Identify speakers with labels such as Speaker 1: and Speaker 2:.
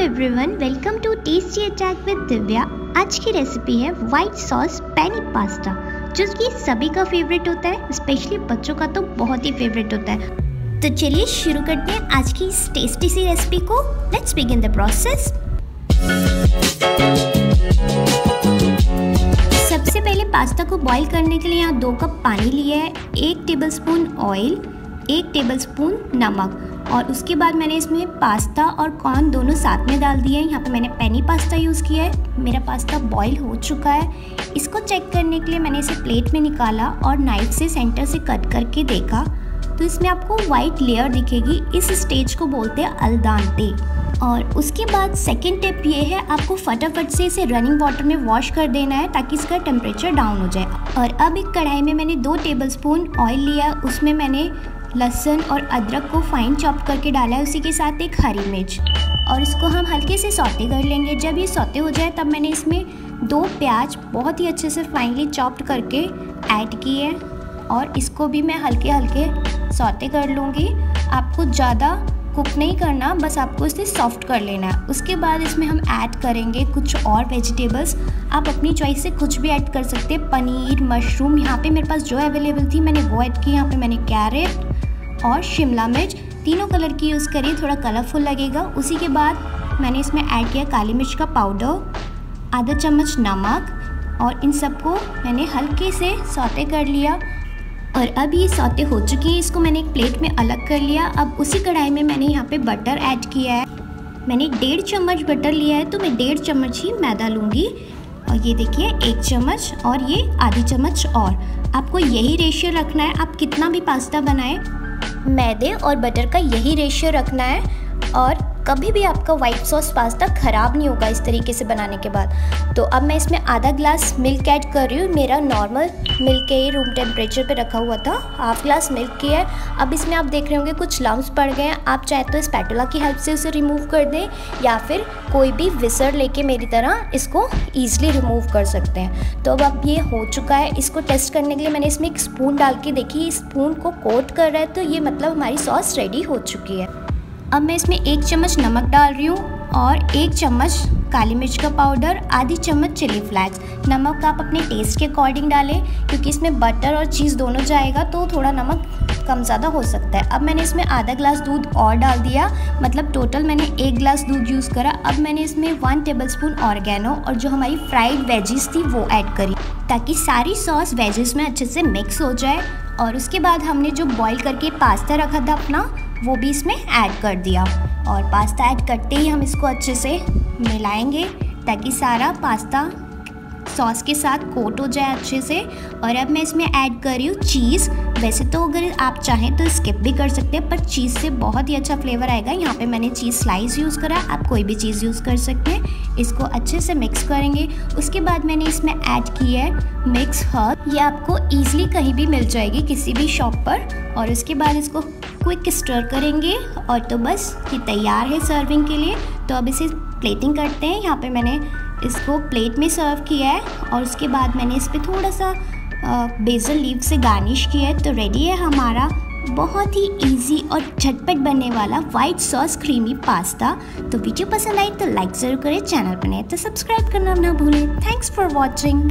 Speaker 1: Everyone welcome to tasty attack with Divya आज की recipe है वाइट सॉस पैनी पास्ता जो कि सभी का फेवरेट होता है स्पेशली बच्चों का तो बहुत ही फेवरेट होता है। तो चलिए शुरू करते हैं आज की इस टेस्टी सी रेसिपी को। लेट्स बिगिन द प्रोसेस सबसे पहले पास्ता को बॉईल करने के लिए यहाँ दो कप पानी लिया है, एक टेबलस्पून ऑयल एक टेबलस्पून नमक। और उसके बाद मैंने इसमें पास्ता और कॉर्न दोनों साथ में डाल दिए यहाँ पे मैंने पेनी पास्ता यूज़ किया है। मेरा पास्ता बॉईल हो चुका है। इसको चेक करने के लिए मैंने इसे प्लेट में निकाला और नाइफ से सेंटर से कट करके देखा। तो इसमें आपको वाइट लेयर दिखेगी। इस स्टेज को बोलते हैं अलदानते। और उसके बाद सेकेंड टिप ये है, आपको फटाफट से इसे रनिंग वाटर में वॉश कर देना है ताकि इसका टेम्परेचर डाउन हो जाए। और अब एक कढ़ाई में मैंने दो टेबलस्पून ऑयल लिया उसमें मैंने लहसुन और अदरक को फाइन चॉप करके डाला है, उसी के साथ एक हरी मिर्च। और इसको हम हल्के से सौते कर लेंगे। जब ये सौते हो जाए, तब मैंने इसमें दो प्याज बहुत ही अच्छे से फाइनली चॉप्ड करके ऐड किए और इसको भी मैं हल्के हल्के सौते कर लूँगी। आपको ज़्यादा कुक नहीं करना, बस आपको इसे सॉफ्ट कर लेना है। उसके बाद इसमें हम ऐड करेंगे कुछ और वेजिटेबल्स आप अपनी चॉइस से कुछ भी ऐड कर सकते हैं। पनीर मशरूम यहाँ पे मेरे पास जो अवेलेबल थी, मैंने वो ऐड की। यहाँ पे मैंने कैरेट और शिमला मिर्च। तीनों कलर की यूज़ करिए, थोड़ा कलरफुल लगेगा। उसी के बाद मैंने इसमें ऐड किया काली मिर्च का पाउडर आधा चम्मच नमक और इन सबको मैंने हल्के से सौते कर लिया। और अब ये सौते हो चुके हैं, इसको मैंने एक प्लेट में अलग कर लिया। अब उसी कढ़ाई में मैंने यहाँ पे बटर ऐड किया है। मैंने डेढ़ चम्मच बटर लिया है तो मैं डेढ़ चम्मच ही मैदा लूँगी। और ये देखिए, एक चम्मच और ये आधी चम्मच और। आपको यही रेशियो रखना है, आप कितना भी पास्ता बनाएँ मैदे और बटर का यही रेशियो रखना है और कभी भी आपका वाइट सॉस पास्ता ख़राब नहीं होगा इस तरीके से बनाने के बाद। तो अब मैं इसमें आधा ग्लास मिल्क ऐड कर रही हूँ। मेरा नॉर्मल मिल्क है रूम टेम्परेचर पे रखा हुआ था। हाफ़ ग्लास मिल्क की है। अब इसमें आप देख रहे होंगे कुछ लम्ब पड़ गए हैं। आप चाहे तो इस स्पैटुला की हेल्प से उसे रिमूव कर दें या फिर कोई भी विसर लेके मेरी तरह इसको ईजिली रिमूव कर सकते हैं। तो अब अब ये हो चुका है। इसको टेस्ट करने के लिए मैंने इसमें एक स्पून डाल के देखी। स्पून को कोट कर रहा है तो ये मतलब हमारी सॉस रेडी हो चुकी है। अब मैं इसमें एक चम्मच नमक डाल रही हूँ और एक चम्मच काली मिर्च का पाउडर, आधी चम्मच चिली फ्लैक्स। नमक आप अपने टेस्ट के अकॉर्डिंग डालें, क्योंकि इसमें बटर और चीज़ दोनों जाएगा तो थोड़ा नमक कम ज़्यादा हो सकता है। अब मैंने इसमें आधा ग्लास दूध और डाल दिया मतलब टोटल मैंने एक ग्लास दूध यूज़ करा। अब मैंने इसमें वन टेबल स्पून ऑर्गेनो और जो हमारी फ्राइड वेजिस थी, वो ऐड करी, ताकि सारी सॉस वेजिस में अच्छे से मिक्स हो जाए। और उसके बाद हमने जो बॉईल करके पास्ता रखा था अपना वो भी इसमें ऐड कर दिया। और पास्ता ऐड करते ही हम इसको अच्छे से मिलाएँगे ताकि सारा पास्ता सॉस के साथ कोट हो जाए अच्छे से। और अब मैं इसमें ऐड कर रही हूँ चीज़ वैसे तो अगर आप चाहें तो स्किप भी कर सकते हैं, पर चीज़ से बहुत ही अच्छा फ्लेवर आएगा। यहाँ पे मैंने चीज़ स्लाइस यूज़ करा, आप कोई भी चीज़ यूज़ कर सकते हैं। इसको अच्छे से मिक्स करेंगे। उसके बाद मैंने इसमें ऐड की है मिक्स हर्ब ये आपको ईजिली कहीं भी मिल जाएगी किसी भी शॉप पर। और उसके बाद इसको क्विक स्टर करेंगे और तो बस ये तैयार है सर्विंग के लिए। तो अब इसे प्लेटिंग करते हैं। यहाँ पे मैंने इसको प्लेट में सर्व किया है और उसके बाद मैंने इस पर थोड़ा सा बेजल लीव से गार्निश किया है। तो रेडी है हमारा बहुत ही इजी और झटपट बनने वाला वाइट सॉस क्रीमी पास्ता तो वीडियो पसंद आई तो लाइक ज़रूर करें चैनल पर नए तो सब्सक्राइब करना ना भूलें। Thanks for watching